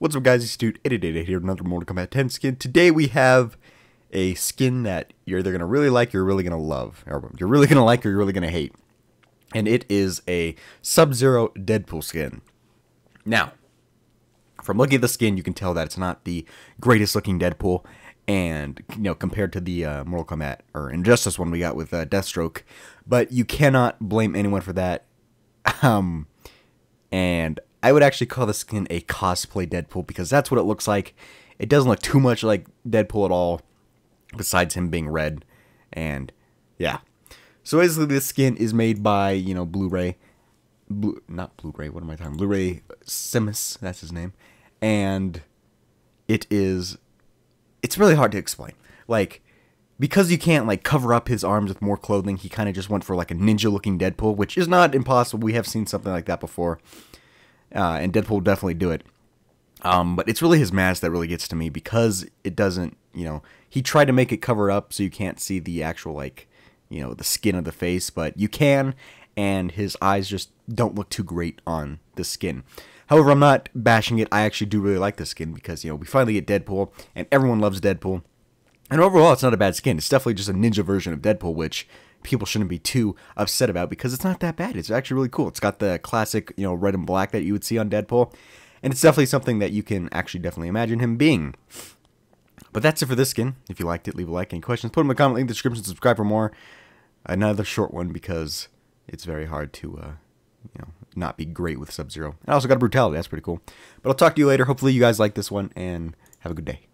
What's up guys, it's Dude 888 here, another Mortal Kombat 10 skin. Today we have a skin that you're either going to really like or you're really going to love. Or you're really going to like or you're really going to hate. And it is a Sub-Zero Deadpool skin. Now, from looking at the skin, you can tell that it's not the greatest looking Deadpool. And, you know, compared to the uh, Mortal Kombat or Injustice one we got with uh, Deathstroke. But you cannot blame anyone for that. Um, and I would actually call this skin a cosplay Deadpool because that's what it looks like. It doesn't look too much like Deadpool at all, besides him being red. And yeah. So basically, this skin is made by, you know, Blu-ray. Blue, not Blu-ray, what am I talking? Blu-ray Simus, that's his name. And it is, it's really hard to explain. Like, because you can't like cover up his arms with more clothing, he kind of just went for like a ninja looking Deadpool, which is not impossible. We have seen something like that before uh, and Deadpool definitely do it. Um, but it's really his mask that really gets to me because it doesn't, you know, he tried to make it cover up so you can't see the actual like, you know, the skin of the face, but you can, and his eyes just don't look too great on the skin. However, I'm not bashing it. I actually do really like the skin because you know we finally get Deadpool, and everyone loves Deadpool. And overall, it's not a bad skin. It's definitely just a ninja version of Deadpool, which people shouldn't be too upset about because it's not that bad. It's actually really cool. It's got the classic, you know, red and black that you would see on Deadpool. And it's definitely something that you can actually definitely imagine him being. But that's it for this skin. If you liked it, leave a like. Any questions, put them in the comment link in the description. Subscribe for more. Another short one because it's very hard to, uh, you know, not be great with Sub-Zero. I also got a Brutality. That's pretty cool. But I'll talk to you later. Hopefully you guys like this one, and have a good day.